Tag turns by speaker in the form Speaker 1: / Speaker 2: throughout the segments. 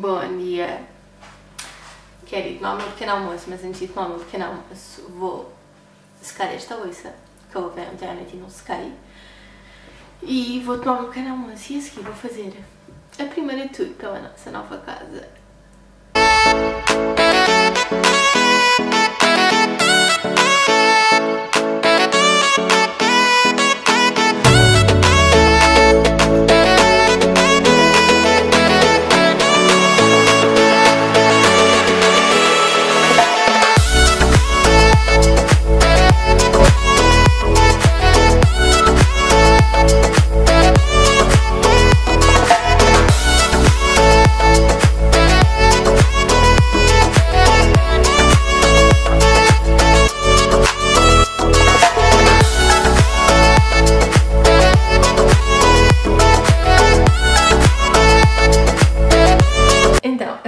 Speaker 1: Bom dia. Querido, tomar o meu pequeno almoço, mas antes de tomar o meu pequeno almoço, vou secar esta louça que eu lavei ontem à noite e não sequei. E vou tomar o meu pequeno almoço e a seguir vou fazer a primeira tour pela nossa nova casa.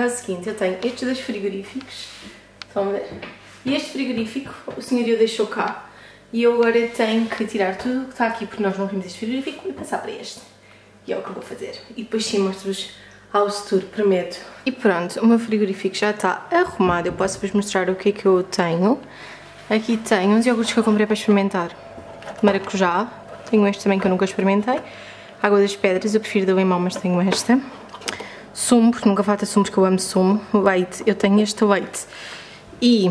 Speaker 1: É o seguinte, eu tenho estes dois frigoríficos, estão a ver? E este frigorífico, o senhor eu deixou cá. E eu agora tenho que tirar tudo que está aqui, porque nós não vimos este frigorífico, e passar para este. E é o que eu vou fazer. E depois sim mostro-vos ao tour, prometo. E pronto, o meu frigorífico já está arrumado. Eu posso-vos mostrar o que é que eu tenho. Aqui tenho uns iogurtes que eu comprei para experimentar. Maracujá. Tenho este também que eu nunca experimentei. Água das pedras, eu prefiro da limão, mas tenho esta. Sumo, porque nunca falta sumo, porque eu amo sumo. Leite, eu tenho este leite. E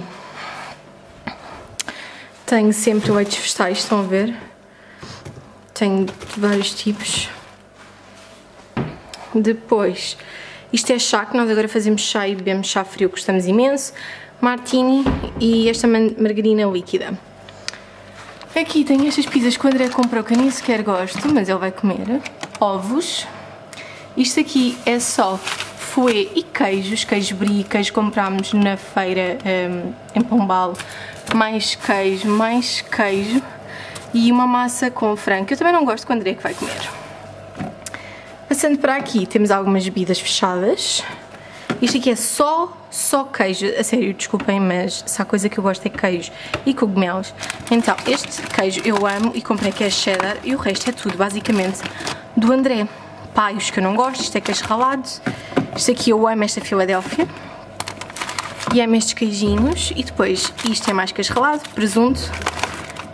Speaker 1: tenho sempre leites vegetais, estão a ver? Tenho de vários tipos. Depois, isto é chá, que nós agora fazemos chá e bebemos chá frio, gostamos imenso. Martini e esta margarina líquida. Aqui tenho estas pizzas que o André comprou que eu nem sequer gosto, mas ele vai comer. Ovos. Isto aqui é só fouet e queijos, queijo brie, queijo que comprámos na feira hum, em Pombal. Mais queijo, mais queijo e uma massa com frango, eu também não gosto que o André que vai comer. Passando para aqui, temos algumas bebidas fechadas. Isto aqui é só, só queijo. A sério, desculpem, mas se há coisa que eu gosto é queijo e cogumelos. Então, este queijo eu amo e comprei que é cheddar e o resto é tudo, basicamente, do André. Paios que eu não gosto, isto é queijo ralado. Isto aqui eu amo esta Filadélfia. E amo estes queijinhos. E depois, isto é mais queijo ralado, presunto.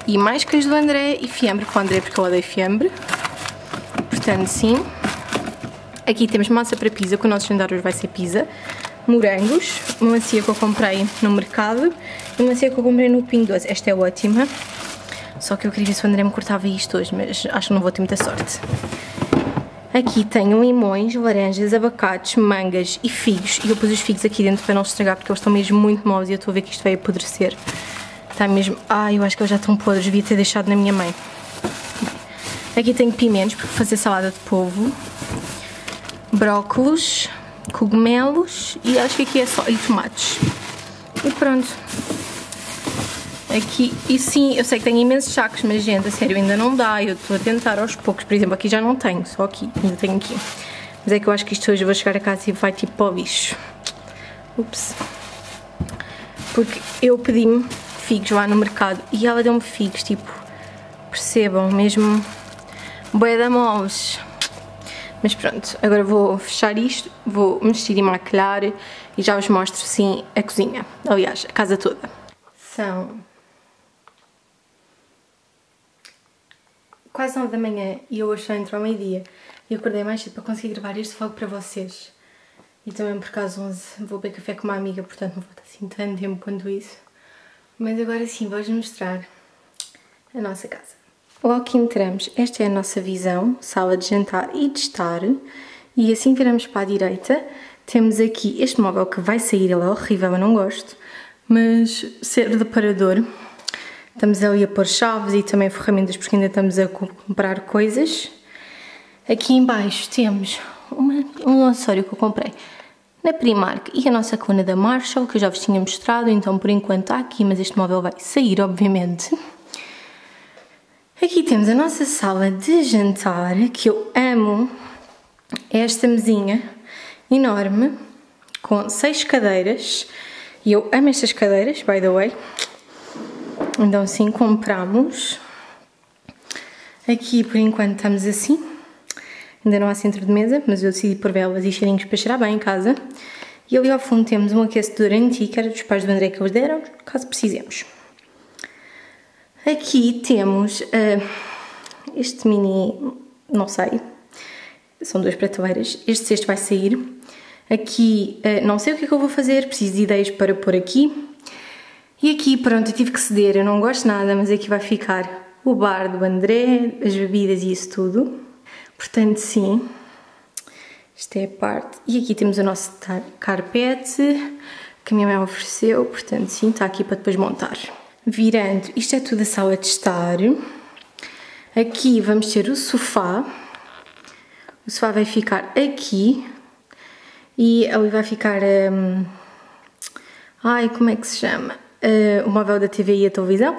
Speaker 1: E mais queijo do André e fiambre com o André, porque eu odeio fiambre. Portanto, sim. Aqui temos massa para pizza, que o nosso jantar hoje vai ser pizza. Morangos, melancia que eu comprei no mercado e melancia que eu comprei no Pingo Doce. Esta é ótima. Só que eu queria ver se o André me cortava isto hoje, mas acho que não vou ter muita sorte. Aqui tenho limões, laranjas, abacates, mangas e figos. E eu pus os figos aqui dentro para não estragar porque eles estão mesmo muito maus e eu estou a ver que isto vai apodrecer. Está mesmo... Ai, eu acho que eles já estão podres, devia ter deixado na minha mãe. Aqui tenho pimentos para fazer salada de polvo brócolos, cogumelos e acho que aqui é só e tomates. E pronto. Aqui, e sim, eu sei que tenho imensos sacos, mas gente, a sério, ainda não dá. Eu estou a tentar aos poucos. Por exemplo, aqui já não tenho, só aqui, ainda tenho aqui. Mas é que eu acho que isto hoje eu vou chegar a casa e vai tipo o lixo. Ups. Porque eu pedi-me figos lá no mercado e ela deu-me figos, tipo, percebam, mesmo bué da moles. Mas pronto, agora vou fechar isto, vou me vestir e maquilhar e já vos mostro sim a cozinha. Aliás, a casa toda. São quase 9 da manhã e eu hoje só entro ao meio-dia. E acordei mais cedo para conseguir gravar este vlog para vocês. E também por causa 11 vou beber café com uma amiga, portanto não vou estar assim tanto tempo quanto isso. Mas agora sim, vou-vos mostrar a nossa casa. Logo que entramos, esta é a nossa visão, sala de jantar e de estar. E assim viramos para a direita, temos aqui este móvel que vai sair, ele é horrível, eu não gosto, mas ser de parador. Estamos ali a pôr chaves e também ferramentas porque ainda estamos a comprar coisas. Aqui embaixo temos uma, um acessório que eu comprei na Primark e a nossa coluna da Marshall, que eu já vos tinha mostrado, então por enquanto está aqui, mas este móvel vai sair, obviamente. Aqui temos a nossa sala de jantar, que eu amo. É esta mesinha enorme, com seis cadeiras. E eu amo estas cadeiras, by the way. Então, sim, compramos. Aqui, por enquanto, estamos assim. Ainda não há centro de mesa, mas eu decidi pôr velas e cheirinhos para cheirar bem em casa. E ali ao fundo temos um aquecedor antigo, que era dos pais do André que eles deram, caso precisemos. Aqui temos uh, este mini, não sei, são duas prateleiras. Este cesto vai sair. Aqui, uh, não sei o que é que eu vou fazer, preciso de ideias para pôr aqui. E aqui, pronto, eu tive que ceder, eu não gosto nada, mas aqui vai ficar o bar do André, as bebidas e isso tudo. Portanto, sim, esta é a parte. E aqui temos o nosso carpete que a minha mãe ofereceu, portanto, sim, está aqui para depois montar. Virando, isto é tudo a sala de estar. Aqui vamos ter o sofá. O sofá vai ficar aqui. E ali vai ficar. Um, ai, como é que se chama? Uh, o móvel da TV e a televisão.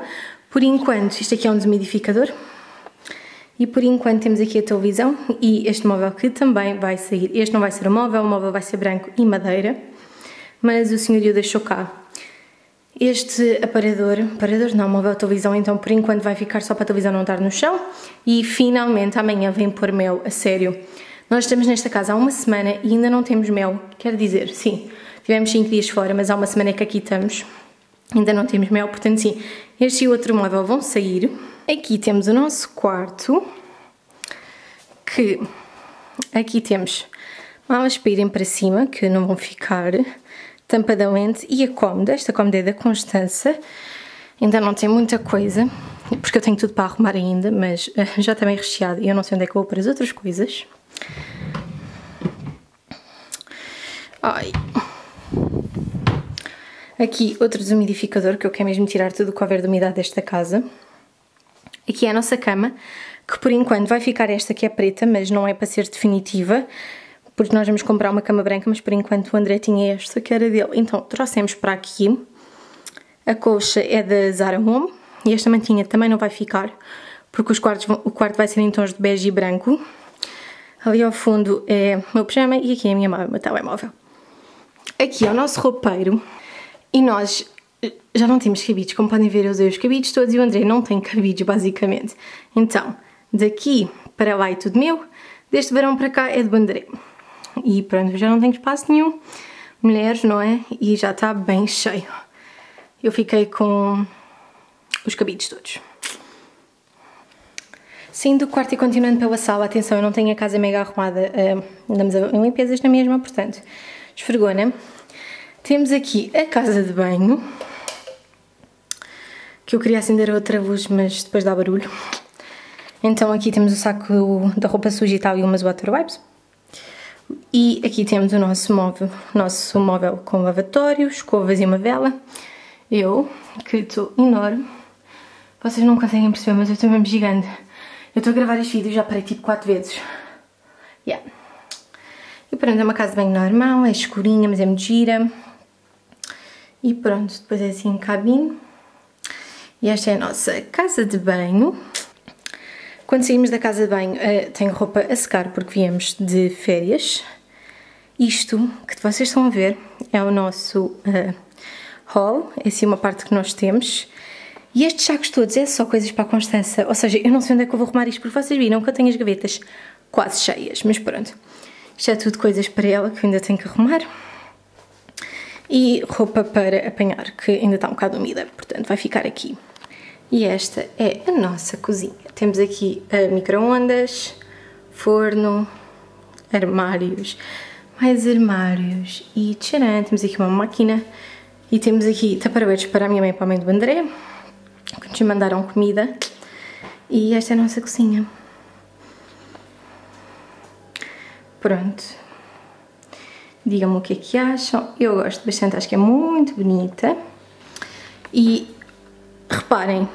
Speaker 1: Por enquanto, isto aqui é um desumidificador. E por enquanto temos aqui a televisão e este móvel que também vai sair. Este não vai ser o móvel, o móvel vai ser branco e madeira, mas o senhorio deixou cá. Este aparador, aparador não, móvel televisão, então por enquanto vai ficar só para a televisão não estar no chão e finalmente amanhã vem pôr mel, a sério. Nós estamos nesta casa há uma semana e ainda não temos mel, quer dizer, sim, tivemos 5 dias fora, mas há uma semana que aqui estamos, ainda não temos mel, portanto sim, este e o outro móvel vão sair. Aqui temos o nosso quarto, que aqui temos malas para irem para cima, que não vão ficar tampadamente, e a cómoda, esta cómoda é da Constança, ainda não tem muita coisa, porque eu tenho tudo para arrumar ainda, mas uh, já está bem recheado e eu não sei onde é que vou para as outras coisas. Ai. Aqui outro desumidificador, que eu quero mesmo tirar tudo o que houver de umidade desta casa. Aqui é a nossa cama, que por enquanto vai ficar esta que é preta, mas não é para ser definitiva, porque nós vamos comprar uma cama branca, mas por enquanto o André tinha esta, que era dele. Então trouxemos para aqui. A colcha é da Zara Home e esta mantinha também não vai ficar, porque os quartos vão, o quarto vai ser em tons de bege e branco. Ali ao fundo é o meu pijama e aqui é a minha o meu telemóvel. Aqui é o nosso roupeiro e nós já não temos cabides, como podem ver eu usei os cabides todos e o André não tem cabides basicamente. Então, daqui para lá é tudo meu, deste verão para cá é do André. E pronto, já não tenho espaço nenhum, mulheres, não é? E já está bem cheio. Eu fiquei com os cabides todos. Saindo do quarto e continuando pela sala, atenção, eu não tenho a casa mega arrumada, uh, andamos em limpezas na mesma, portanto, esfregona. Temos aqui a casa de banho, que eu queria acender outra luz, mas depois dá barulho. Então aqui temos o saco da roupa suja e tal e umas water wipes. E aqui temos o nosso móvel, nosso móvel com lavatório, escovas e uma vela. Eu, que estou enorme, vocês não conseguem perceber, mas eu estou mesmo gigante. Eu estou a gravar este vídeo já parei tipo 4 vezes. Yeah. E pronto, é uma casa bem normal, é escurinha, mas é muito gira. E pronto, depois é assim cabine. E esta é a nossa casa de banho. Quando saímos da casa de banho, uh, tenho roupa a secar porque viemos de férias. Isto que vocês estão a ver é o nosso uh, hall, é assim uma parte que nós temos. E estes sacos todos é só coisas para a Constança, ou seja, eu não sei onde é que eu vou arrumar isto porque vocês viram que eu tenho as gavetas quase cheias, mas pronto. Isto é tudo coisas para ela que eu ainda tenho que arrumar. E roupa para apanhar, que ainda está um bocado umida, portanto vai ficar aqui. E esta é a nossa cozinha. Temos aqui uh, micro-ondas, forno, armários, mais armários e tcharam, temos aqui uma máquina e temos aqui taparoeiros para a minha mãe e para a mãe do André que nos mandaram comida e esta é a nossa cozinha. Pronto. Digam-me o que é que acham. Eu gosto bastante, acho que é muito bonita. E Reparem,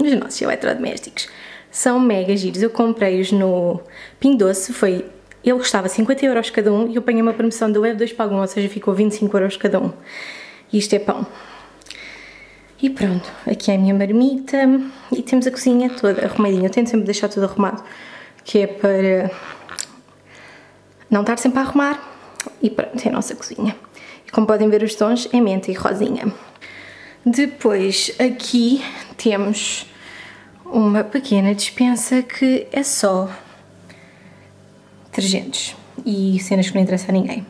Speaker 1: os nossos eletrodomésticos são mega giros. Eu comprei-os no Ping Doce, foi, ele custava 50 euros cada um e eu apanhei uma promoção do Web 2 para um, ou seja, ficou 25 euros cada um. E isto é pão. E pronto, aqui é a minha marmita e temos a cozinha toda arrumadinha. Eu tento sempre deixar tudo arrumado, que é para não estar sempre a arrumar. E pronto, é a nossa cozinha. E como podem ver os tons, é menta e rosinha. Depois aqui temos uma pequena dispensa que é só detergentes e cenas que não interessam a ninguém.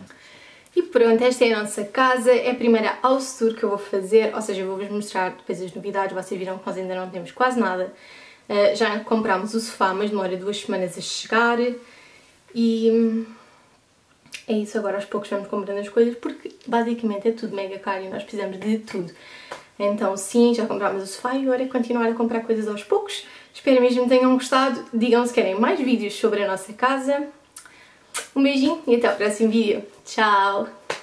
Speaker 1: E pronto, esta é a nossa casa, é a primeira house tour que eu vou fazer, ou seja, vou-vos mostrar depois as novidades, vocês viram que nós ainda não temos quase nada. Uh, já comprámos o sofá, mas demora duas semanas a chegar e é isso, agora aos poucos vamos comprando as coisas porque basicamente é tudo mega caro e nós precisamos de tudo. Então sim, já comprámos o sofá e agora é continuar a comprar coisas aos poucos. Espero mesmo que tenham gostado, digam se querem mais vídeos sobre a nossa casa. Um beijinho e até o próximo vídeo. Tchau!